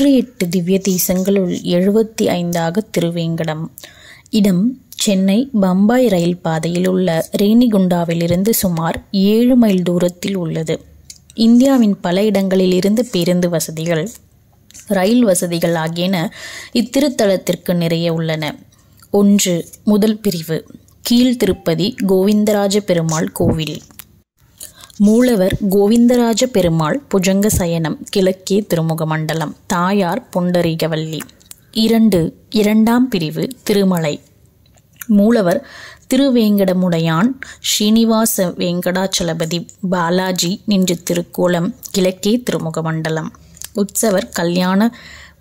நூற்றி எட்டு திவ்ய தேசங்களுள் எழுபத்தி ஐந்தாக திருவேங்கடம். இடம் சென்னை பம்பாய் ரயில் பாதையில் உள்ள ரேணிகுண்டாவிலிருந்து சுமார் ஏழு மைல் தூரத்தில் உள்ளது. இந்தியாவின் பல இடங்களில் இருந்து பேருந்து வசதிகள் ரயில் வசதிகள் ஆகியன இத்திருத்தலத்திற்கு நிறைய உள்ளன. ஒன்று முதல் பிரிவு கீழ் திருப்பதி கோவிந்தராஜ பெருமாள் கோவில். மூலவர் கோவிந்தராஜ பெருமாள் புஜங்க சயனம் கிழக்கே திருமுக மண்டலம் தாயார் புண்டரீகவல்லி. இரண்டு இரண்டாம் பிரிவு திருமலை. மூலவர் திருவேங்கடமுடையான் ஸ்ரீனிவாச வேங்கடாச்சலபதி பாலாஜி நின்று திருக்கோலம் கிழக்கே திருமுக மண்டலம் உற்சவர் கல்யாண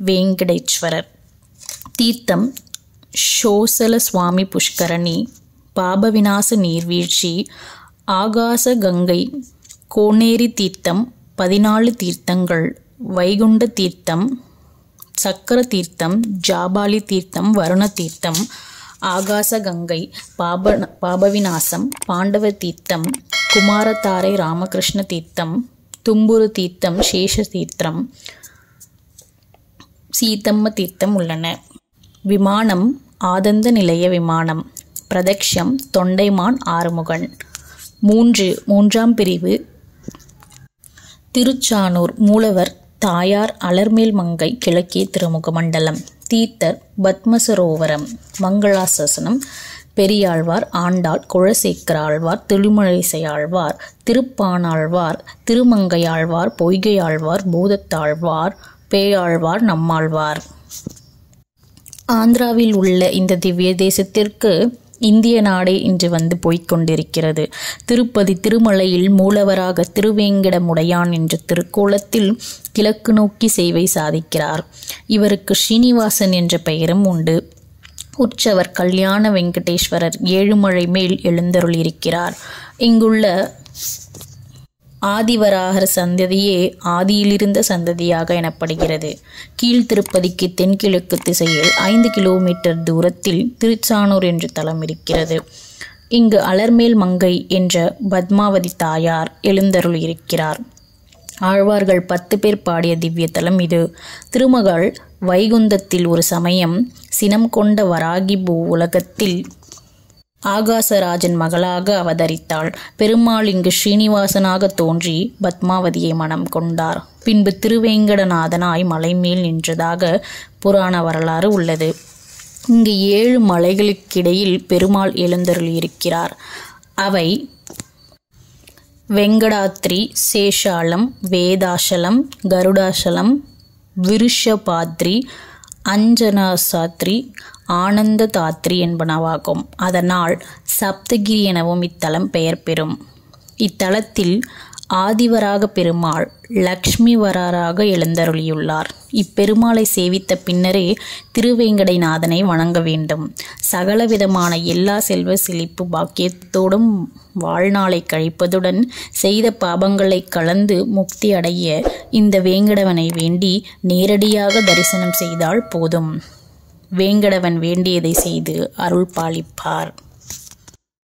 வேங்கடேஸ்வரர். தீர்த்தம் சோசல சுவாமி புஷ்கரணி பாபவிநாச நீர்வீழ்ச்சி ஆகாச கங்கை கோனேரி தீர்த்தம் பதினாலு தீர்த்தங்கள் வைகுண்ட தீர்த்தம் சக்கர தீர்த்தம் ஜாபாலி தீர்த்தம் வருண தீர்த்தம் ஆகாச கங்கை பாப பாபவிநாசம் பாண்டவ தீர்த்தம் குமாரதாரை ராமகிருஷ்ண தீர்த்தம் தும்புரு தீர்த்தம் சேஷ தீர்த்தம் சீதம்ம தீர்த்தம் உள்ளன. விமானம் ஆதந்த நிலைய விமானம் பிரதக்ஷம் தொண்டைமான் ஆறுமுகன். மூன்று மூன்றாம் பிரிவு. திருச்சானூர் மூலவர் தாயார் அலர்மேல் மங்கை கிழக்கே திருமுக மண்டலம். தீர்த்தர் பத்மசரோவரம் மங்களாசாசனம். பெரியாழ்வார் ஆண்டாள் குழசேக்கராழ்வார் திருமழிசை ஆழ்வார் திருப்பானாழ்வார் திருமங்கையாழ்வார் பொய்கையாழ்வார் பூதத்தாழ்வார் பேயாழ்வார் நம்மாழ்வார். ஆந்திராவில் உள்ள இந்த திவ்ய தேசத்திற்கு இந்திய நாடே இன்று வந்து போய்கொண்டிருக்கிறது திருப்பதி திருமலையில் மூலவராக திருவேங்கடமுடையான் என்ற திருக்கோலத்தில் கிழக்கு நோக்கி சேவை சாதிக்கிறார். இவருக்கு ஸ்ரீனிவாசன் என்ற பெயரும் உண்டு. உற்சவர் கல்யாண வெங்கடேஸ்வரர் ஏழுமலை மேல் எழுந்தருளியிருக்கிறார். இங்குள்ள ஆதிவராகர் சந்ததியே ஆதியிலிருந்த சந்ததியாக எனப்படுகிறது. கீழ்திருப்பதிக்கு தென்கிழக்கு திசையில் ஐந்து கிலோமீட்டர் தூரத்தில் திருச்சானூர் என்ற தலம் இருக்கிறது. இங்கு அலர்மேல் மங்கை என்ற பத்மாவதி தாயார் எழுந்தருள் இருக்கிறார் ஆழ்வார்கள் பத்து பேர் பாடிய திவ்ய தலம் இது. திருமகள் வைகுந்தத்தில் ஒரு சமயம் சினம் கொண்ட வராகி பூ உலகத்தில் ஆகாசராஜன் மகளாக அவதரித்தாள். பெருமாள் இங்கு ஸ்ரீனிவாசனாக தோன்றி பத்மாவதியை மனம் கொண்டார். பின்பு திருவேங்கடநாதனாய் மலைமேல் நின்றதாக புராண வரலாறு உள்ளது. இங்கு ஏழு மலைகளுக்கிடையில் பெருமாள் எழுந்தருளியிருக்கிறார் அவை வெங்கடாத்ரி சேஷாலம் வேதாசலம் கருடாசலம் விருஷபாத்ரி அஞ்சனாசாத்ரி ஆனந்த தாத்ரி என்பனவாகும். அதனால் சப்தகிரி எனவும் இத்தலம் பெயர் பெறும். இத்தலத்தில் ஆதிவராக பெருமாள் லக்ஷ்மிவராராக எழுந்தருளியுள்ளார். இப்பெருமாளை சேவித்த பின்னரே திருவேங்கடைநாதனை வணங்க வேண்டும். சகலவிதமான எல்லா செல்வ செழிப்பு பாக்கியத்தோடும் வாழ்நாளை கழிப்பதுடன் செய்த பாபங்களை கலந்து முக்தி அடைய இந்த வேங்கடவனை வேண்டி நேரடியாக தரிசனம் செய்தால் போதும். வேங்கடவன் வேண்டியதை செய்து அருள் பாலிப்பார்.